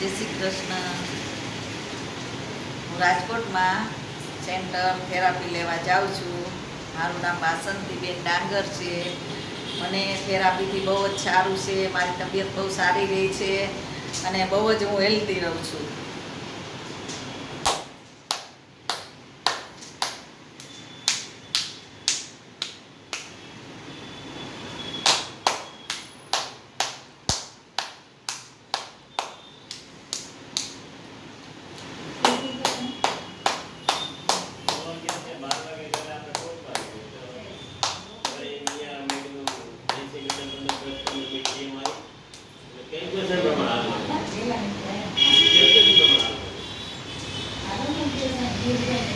જય શ્રી કૃષ્ણ. હું રાજકોટમાં સેન્ટર થેરાપી લેવા જાઉં છું. મારું નામ વાસંતીબેન ડાંગર છે. મને થેરાપીથી બહુ જ સારું છે. મારી તબિયત બહુ સારી રહી છે અને બહુ જ હું હેલ્ધી રહું છું.